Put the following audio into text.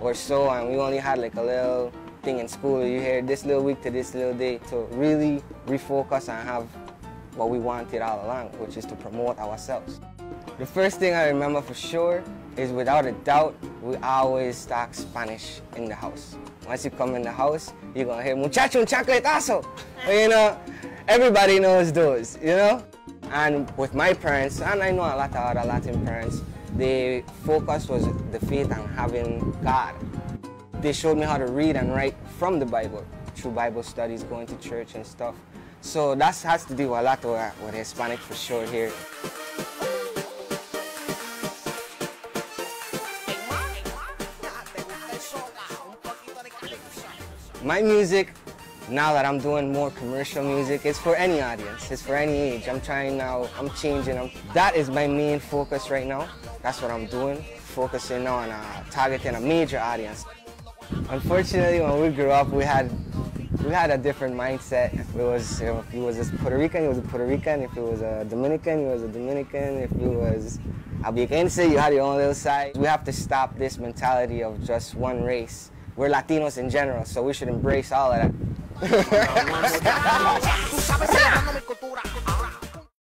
or so and we only had like a little thing in school. You hear this little week to this little day to really refocus and have what we wanted all along, which is to promote ourselves. The first thing I remember for sure is without a doubt, we always talk Spanish in the house. Once you come in the house, you're gonna hear muchacho un chancletazo. You know, everybody knows those, you know? And with my parents, and I know a lot of other Latin parents, the focus was the faith and having God. They showed me how to read and write from the Bible through Bible studies, going to church and stuff. So that has to do a lot with, uh, with Hispanic for sure here. My music, now that I'm doing more commercial music, is for any audience. It's for any age. I'm trying now, I'm changing. I'm, that is my main focus right now. That's what I'm doing, focusing on uh, targeting a major audience. Unfortunately, when we grew up, we had we had a different mindset. If it was if it was a Puerto Rican, he was a Puerto Rican. If it was a Dominican, he was a Dominican. If it was Albigense, you had your own little side. We have to stop this mentality of just one race. We're Latinos in general, so we should embrace all of that.